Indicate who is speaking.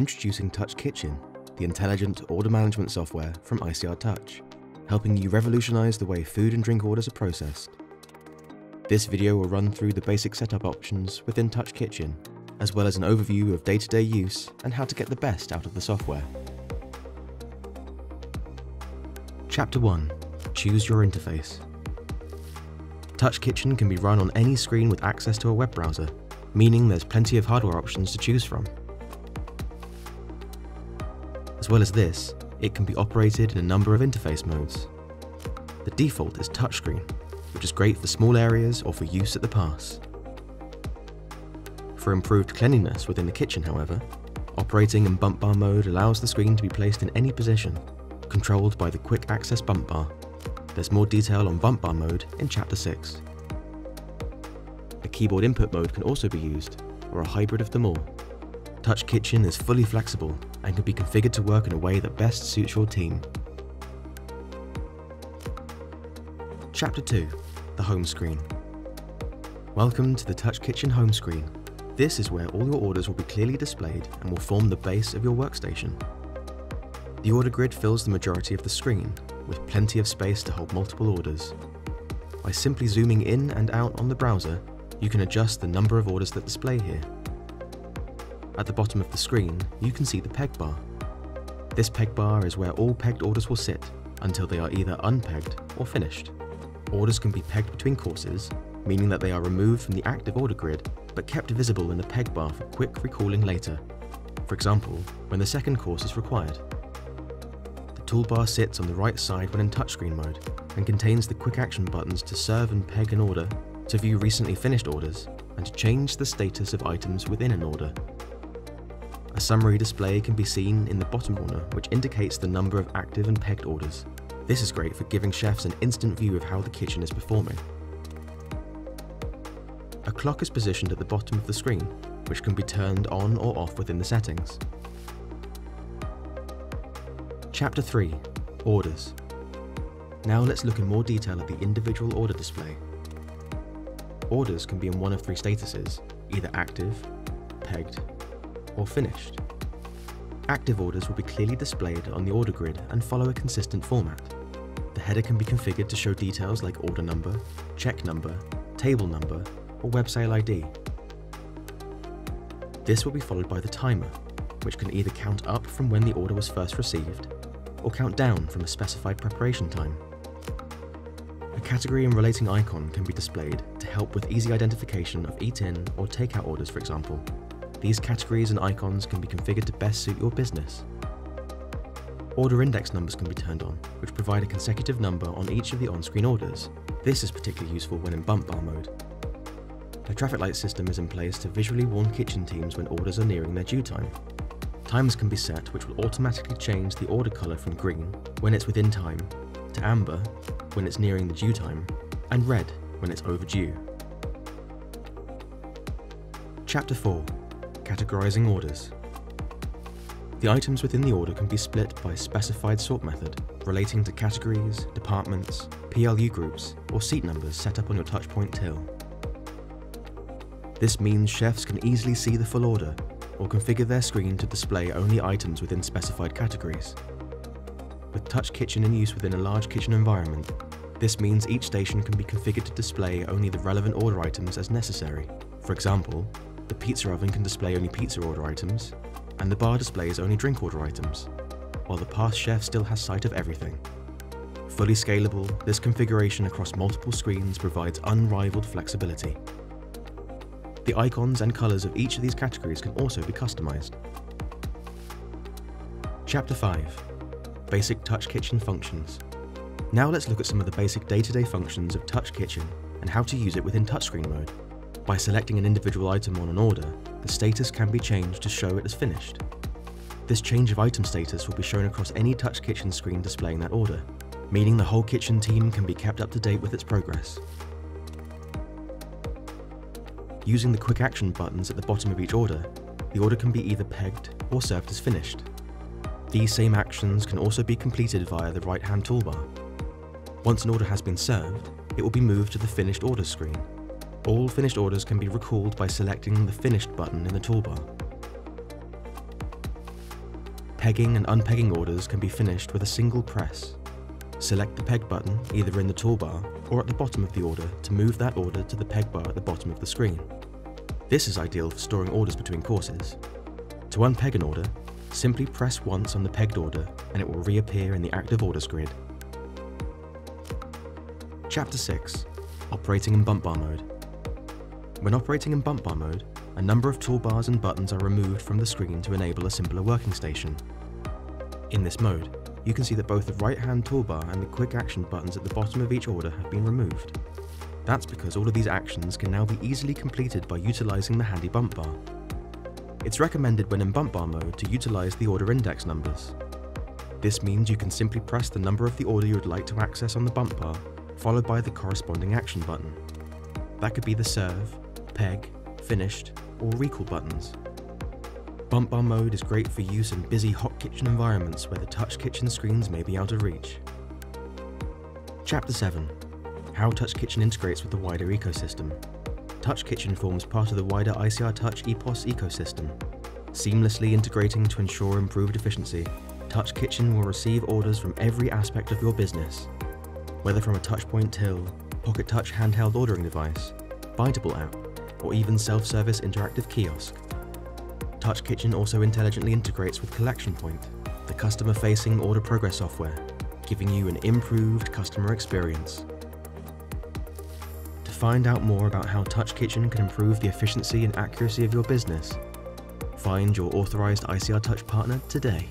Speaker 1: Introducing TouchKitchen, the intelligent order management software from ICRTouch, helping you revolutionize the way food and drink orders are processed. This video will run through the basic setup options within TouchKitchen, as well as an overview of day-to-day -day use and how to get the best out of the software. Chapter 1. Choose your interface. TouchKitchen can be run on any screen with access to a web browser, meaning there's plenty of hardware options to choose from. As well as this, it can be operated in a number of interface modes. The default is touchscreen, which is great for small areas or for use at the pass. For improved cleanliness within the kitchen, however, operating in bump bar mode allows the screen to be placed in any position, controlled by the quick access bump bar. There's more detail on bump bar mode in chapter 6. A keyboard input mode can also be used, or a hybrid of them all. TouchKitchen is fully flexible and can be configured to work in a way that best suits your team. Chapter 2 The Home Screen Welcome to the TouchKitchen home screen. This is where all your orders will be clearly displayed and will form the base of your workstation. The order grid fills the majority of the screen, with plenty of space to hold multiple orders. By simply zooming in and out on the browser, you can adjust the number of orders that display here. At the bottom of the screen, you can see the peg bar. This peg bar is where all pegged orders will sit until they are either unpegged or finished. Orders can be pegged between courses, meaning that they are removed from the active order grid but kept visible in the peg bar for quick recalling later, for example, when the second course is required. The toolbar sits on the right side when in touchscreen mode and contains the quick action buttons to serve and peg an order, to view recently finished orders, and to change the status of items within an order. A summary display can be seen in the bottom corner which indicates the number of active and pegged orders. This is great for giving chefs an instant view of how the kitchen is performing. A clock is positioned at the bottom of the screen, which can be turned on or off within the settings. Chapter 3 Orders Now let's look in more detail at the individual order display. Orders can be in one of three statuses, either active, pegged, or finished. Active orders will be clearly displayed on the order grid and follow a consistent format. The header can be configured to show details like order number, check number, table number, or web sale ID. This will be followed by the timer, which can either count up from when the order was first received, or count down from a specified preparation time. A category and relating icon can be displayed to help with easy identification of eat-in or takeout orders for example, these categories and icons can be configured to best suit your business. Order index numbers can be turned on, which provide a consecutive number on each of the on-screen orders. This is particularly useful when in bump bar mode. A traffic light system is in place to visually warn kitchen teams when orders are nearing their due time. Timers can be set which will automatically change the order colour from green when it's within time, to amber when it's nearing the due time, and red when it's overdue. Chapter 4 categorizing orders. The items within the order can be split by a specified sort method, relating to categories, departments, PLU groups, or seat numbers set up on your TouchPoint till. This means chefs can easily see the full order, or configure their screen to display only items within specified categories. With TouchKitchen in use within a large kitchen environment, this means each station can be configured to display only the relevant order items as necessary. For example, the pizza oven can display only pizza order items, and the bar displays only drink order items, while the pass chef still has sight of everything. Fully scalable, this configuration across multiple screens provides unrivaled flexibility. The icons and colours of each of these categories can also be customised. Chapter 5 Basic TouchKitchen Functions Now let's look at some of the basic day-to-day -day functions of TouchKitchen and how to use it within touchscreen mode. By selecting an individual item on an order, the status can be changed to show it as finished. This change of item status will be shown across any TouchKitchen screen displaying that order, meaning the whole kitchen team can be kept up to date with its progress. Using the quick action buttons at the bottom of each order, the order can be either pegged or served as finished. These same actions can also be completed via the right hand toolbar. Once an order has been served, it will be moved to the finished orders screen, all finished orders can be recalled by selecting the Finished button in the toolbar. Pegging and unpegging orders can be finished with a single press. Select the peg button either in the toolbar or at the bottom of the order to move that order to the peg bar at the bottom of the screen. This is ideal for storing orders between courses. To unpeg an order, simply press once on the pegged order and it will reappear in the active orders grid. Chapter 6 Operating in bump bar mode. When operating in bump bar mode, a number of toolbars and buttons are removed from the screen to enable a simpler working station. In this mode, you can see that both the right hand toolbar and the quick action buttons at the bottom of each order have been removed. That's because all of these actions can now be easily completed by utilising the handy bump bar. It's recommended when in bump bar mode to utilise the order index numbers. This means you can simply press the number of the order you would like to access on the bump bar, followed by the corresponding action button. That could be the serve, peg, finished, or recall buttons. Bump bar mode is great for use in busy hot kitchen environments where the TouchKitchen screens may be out of reach. Chapter 7 How TouchKitchen integrates with the wider ecosystem. TouchKitchen forms part of the wider ICRTouch EPOS ecosystem. Seamlessly integrating to ensure improved efficiency, TouchKitchen will receive orders from every aspect of your business, whether from a TouchPoint till, PocketTouch handheld ordering device, Biteable app, or even self-service interactive kiosk. TouchKitchen also intelligently integrates with Collection Point, the customer-facing order progress software, giving you an improved customer experience. To find out more about how TouchKitchen can improve the efficiency and accuracy of your business, find your authorized ICRTouch partner today.